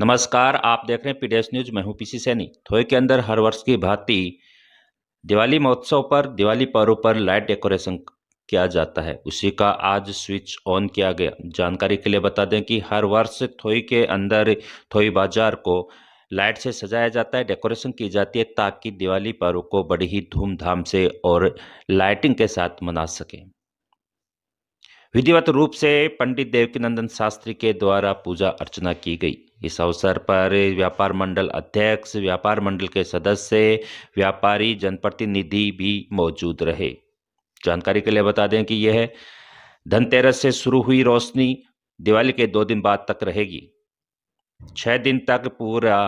नमस्कार, आप देख रहे हैं पीडीएस न्यूज़ मैं हूँ पीसी सैनी थोए के अंदर हर वर्ष की भांति दिवाली महोत्सव पर, दिवाली पर्व पर लाइट डेकोरेशन किया जाता है। उसी का आज स्विच ऑन किया गया। जानकारी के लिए बता दें कि हर वर्ष थोई के अंदर थोई बाज़ार को लाइट से सजाया जाता है, डेकोरेशन की जाती है ताकि दिवाली पर्व को बड़ी ही धूमधाम से और लाइटिंग के साथ मना सकें। विधिवत रूप से पंडित देवकीनंदन शास्त्री के द्वारा पूजा अर्चना की गई। इस अवसर पर व्यापार मंडल अध्यक्ष, व्यापार मंडल के सदस्य, व्यापारी, जनप्रतिनिधि भी मौजूद रहे। जानकारी के लिए बता दें कि यह धनतेरस से शुरू हुई रोशनी दिवाली के दो दिन बाद तक रहेगी। छह दिन तक पूरा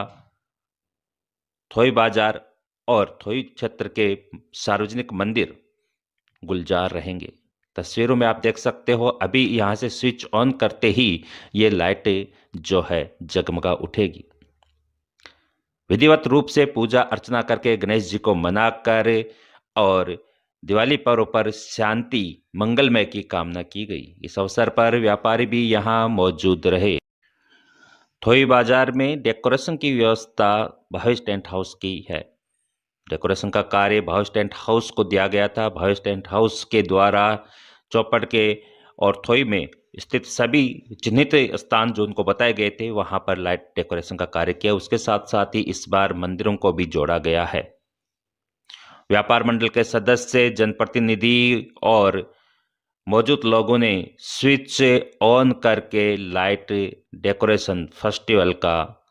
थोई बाज़ार और थोई क्षेत्र के सार्वजनिक मंदिर गुलजार रहेंगे। तस्वीरों में आप देख सकते हो, अभी यहाँ से स्विच ऑन करते ही ये लाइट जो है जगमगा उठेगी। विधिवत रूप से पूजा अर्चना करके गणेश जी को मना कर और दिवाली पर्व पर शांति, मंगलमय की कामना की गई। इस अवसर पर व्यापारी भी यहाँ मौजूद रहे। थोई बाज़ार में डेकोरेशन की व्यवस्था भविष्य टेंट हाउस की है। डेकोरेशन का कार्य भविष्य टेंट हाउस को दिया गया था। भविष्य टेंट हाउस के द्वारा चौपड़ के और थोई में स्थित सभी चिन्हित स्थान जो उनको बताए गए थे, वहाँ पर लाइट डेकोरेशन का कार्य किया। उसके साथ साथ ही इस बार मंदिरों को भी जोड़ा गया है। व्यापार मंडल के सदस्य, जनप्रतिनिधि और मौजूद लोगों ने स्विच ऑन करके लाइट डेकोरेशन फेस्टिवल का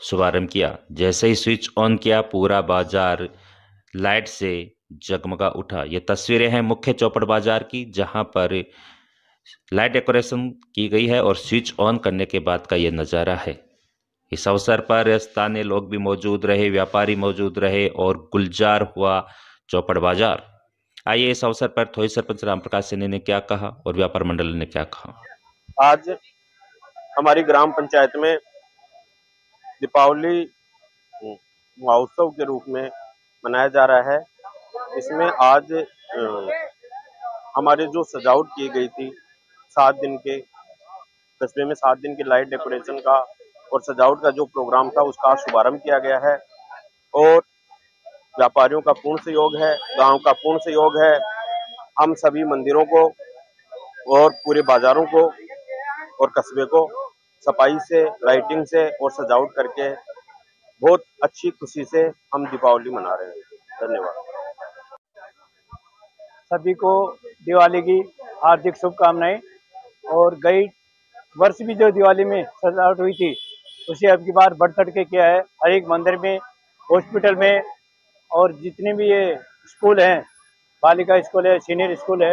शुभारंभ किया। जैसे ही स्विच ऑन किया, पूरा बाज़ार लाइट से जगमगा उठा। ये तस्वीरें हैं मुख्य चौपड़ बाज़ार की, जहाँ पर लाइट डेकोरेशन की गई है और स्विच ऑन करने के बाद का ये नज़ारा है। इस अवसर पर स्थानीय लोग भी मौजूद रहे, व्यापारी मौजूद रहे और गुलजार हुआ चौपड़ बाज़ार। आइए इस अवसर पर थोड़ी सरपंच राम प्रकाश सिन्हा ने क्या कहा और व्यापार मंडल ने क्या कहा? आज हमारी ग्राम पंचायत में दीपावली महोत्सव के रूप में मनाया जा रहा है। इसमें आज हमारे जो सजावट की गई थी, सात दिन के कस्बे में सात दिन की लाइट डेकोरेशन का और सजावट का जो प्रोग्राम था, उसका शुभारंभ किया गया है। और व्यापारियों का पूर्ण सहयोग है, गाँव का पूर्ण सहयोग है। हम सभी मंदिरों को और पूरे बाजारों को और कस्बे को सफ़ाई से लाइटिंग से और सजावट करके बहुत अच्छी खुशी से हम दीपावली मना रहे हैं। धन्यवाद। सभी को दिवाली की हार्दिक शुभकामनाएँ और गई वर्ष भी जो दिवाली में सजावट हुई थी, उसे अब की बार बढ़ चढ़ के किया है। हर एक मंदिर में हॉस्पिटल में और जितने भी ये स्कूल हैं, बालिका स्कूल है सीनियर स्कूल है,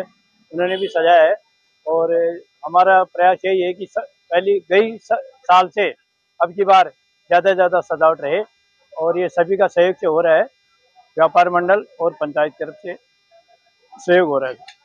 उन्होंने भी सजाया है। और हमारा प्रयास यही है कि पहली गई साल से। अब की बार ज़्यादा से ज़्यादा सजावट रहे और ये सभी का सहयोग से हो रहा है। व्यापार मंडल और पंचायत तरफ़ से सहयोग हो रहा है।